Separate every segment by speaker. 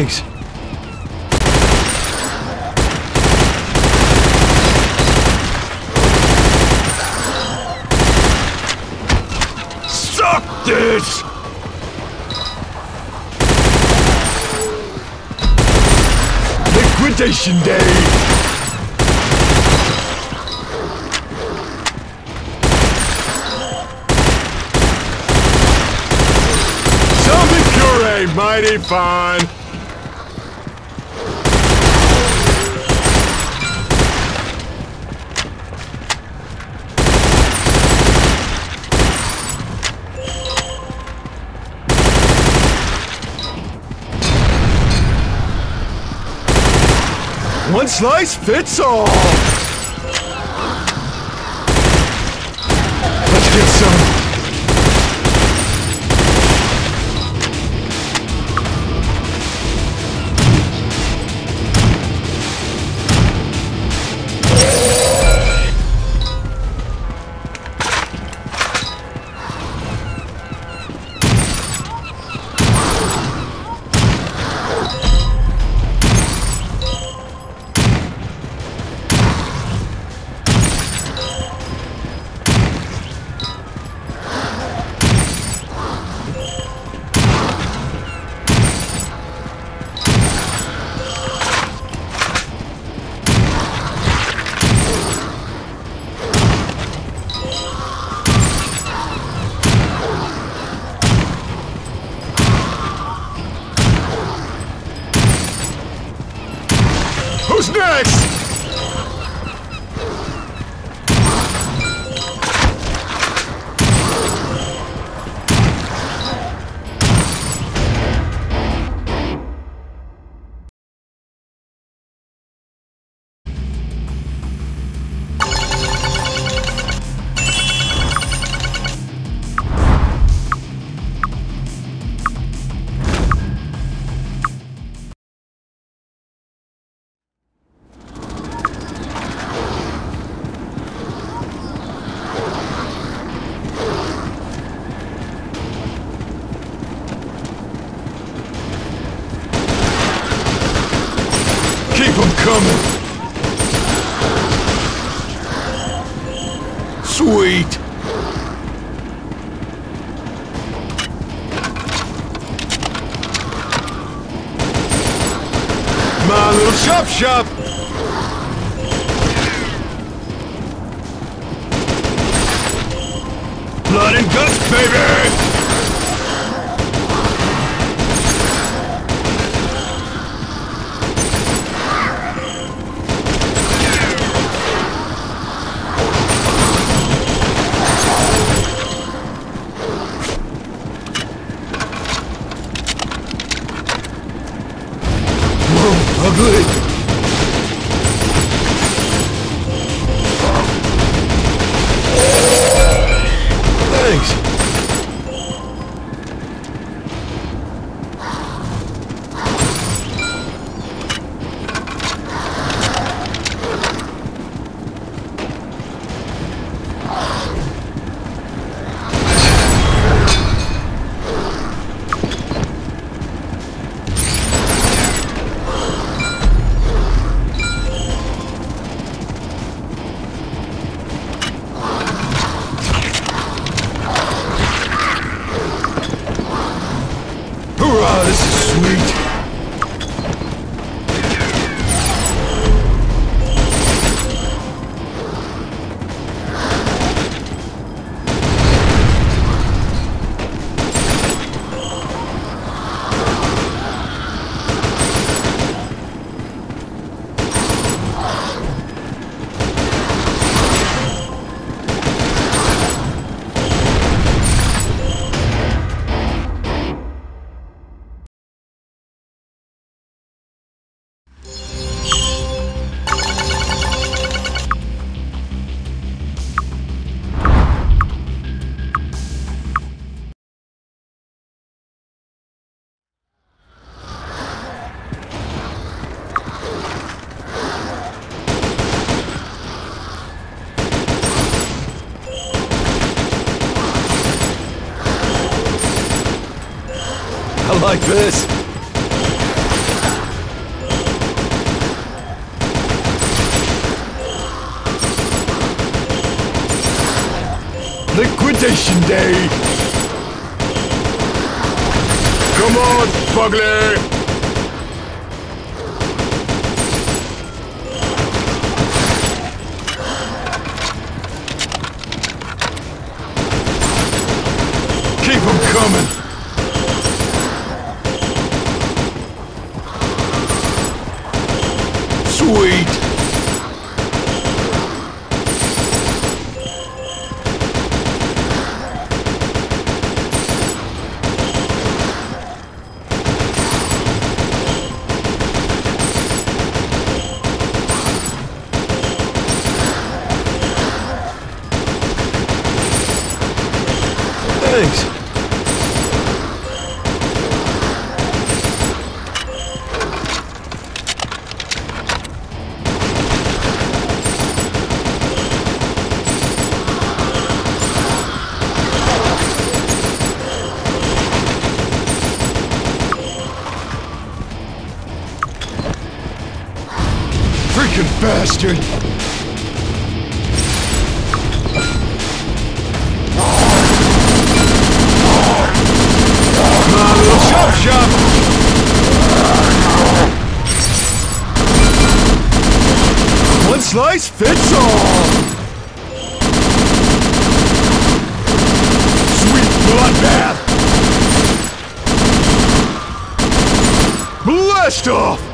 Speaker 1: Thanks. Suck this! Liquidation Day! Mighty fine! Slice fits all! Who's next? Sweet! My little shop shop! Blood and guts, baby! like this! Liquidation Day! Come on, Bugley! Thanks. Freaking bastard! Slice fits all! Sweet bloodbath! Blast off!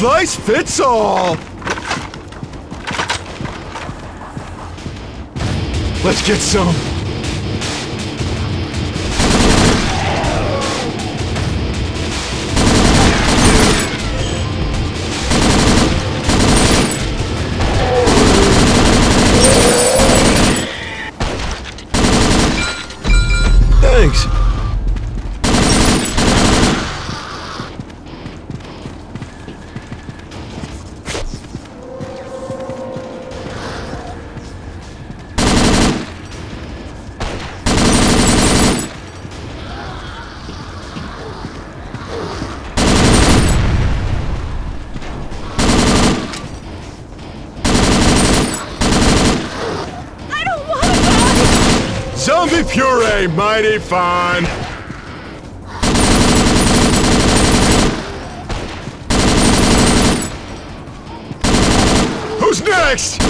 Speaker 1: Slice fits all! Let's get some. Puree, mighty fine. Who's next?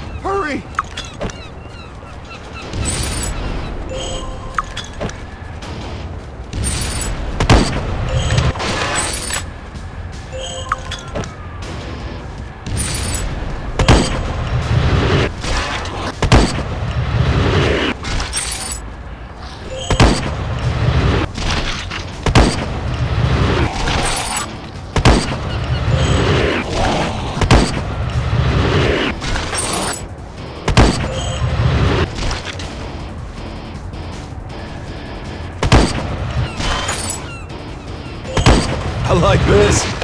Speaker 1: this.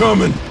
Speaker 1: Coming!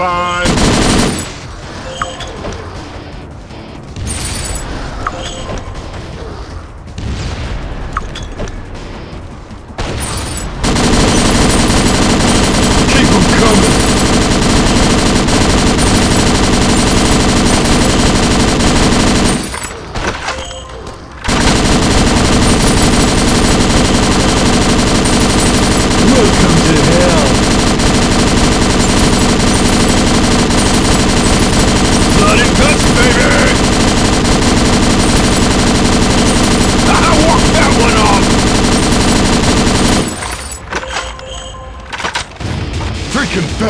Speaker 1: Fine.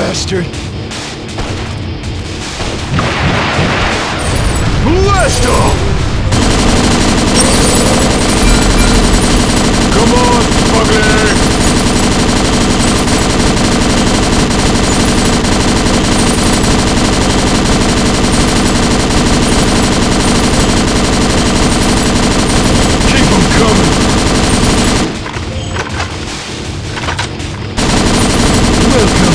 Speaker 1: bastard! Blast off! Come on, Fugly! Keep them coming! Welcome!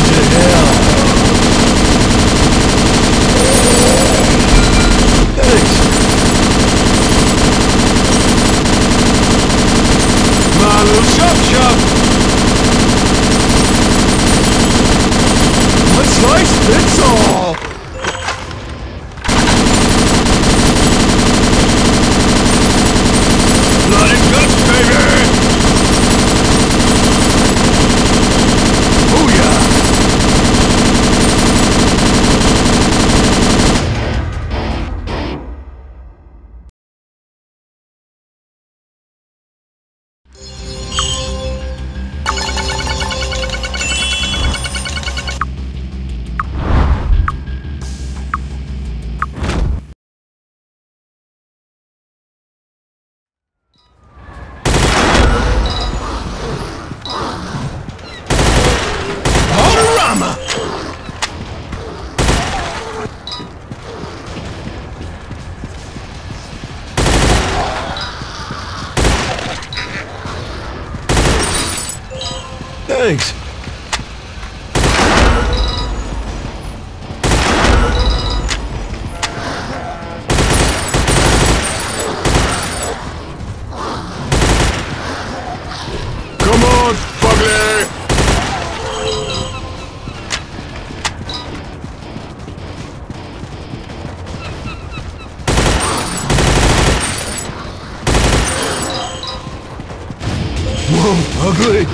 Speaker 1: Whoa, ugly!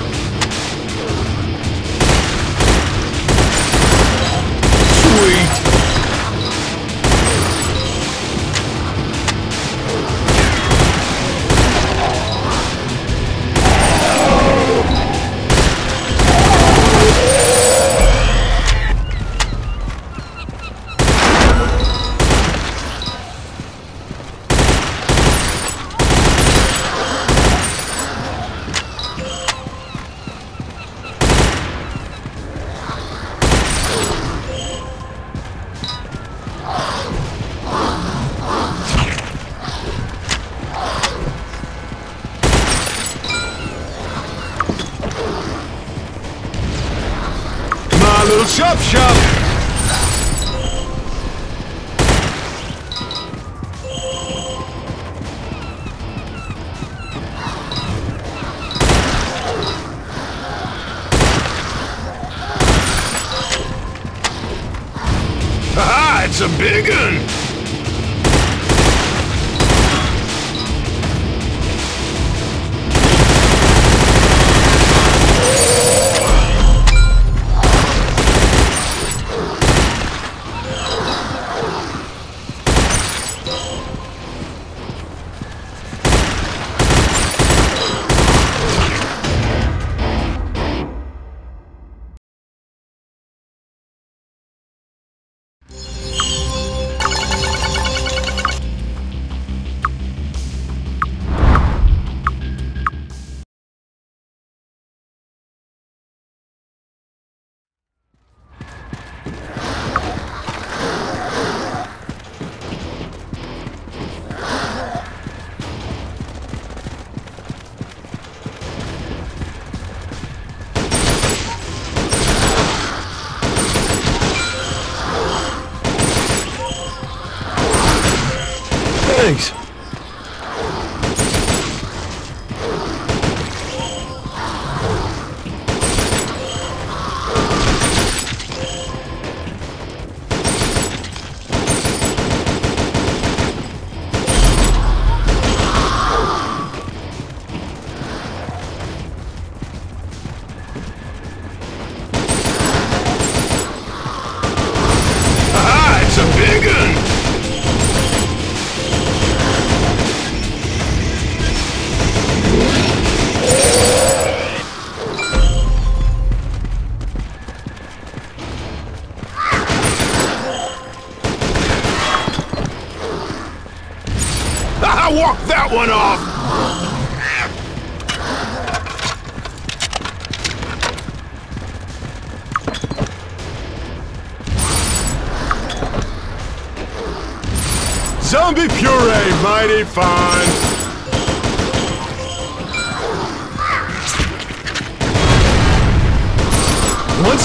Speaker 1: Sweet! Chop Shop!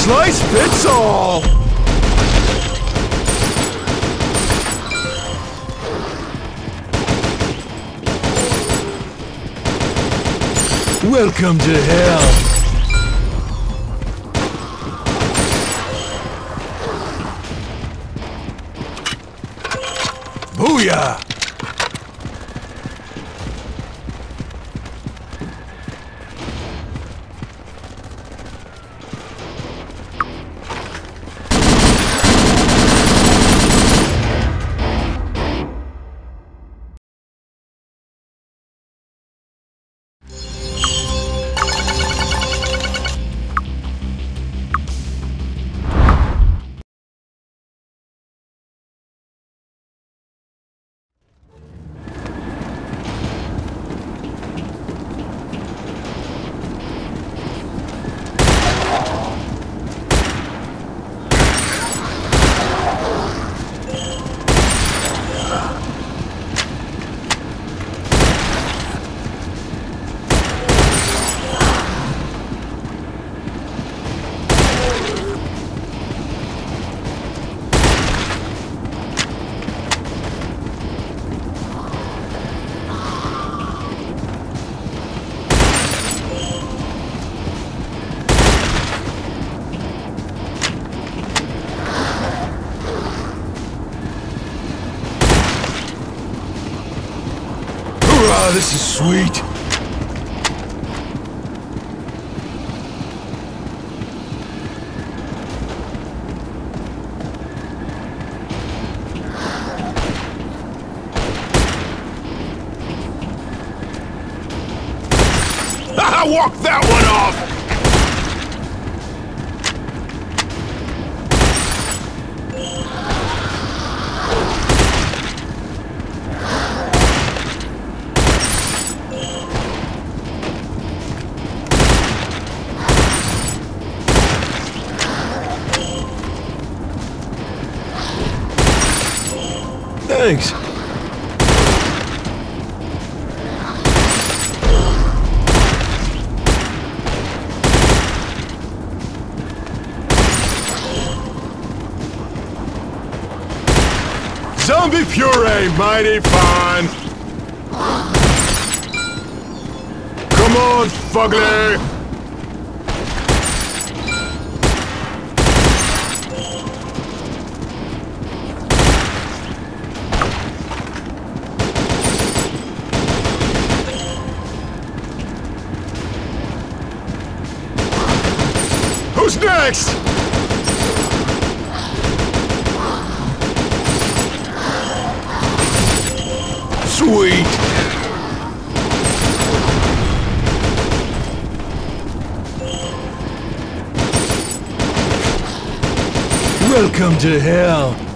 Speaker 1: Slice fits all! Oh. Welcome to hell! Booyah! This is sweet! Zombie puree, mighty fine. Come on, fugly. Welcome to hell.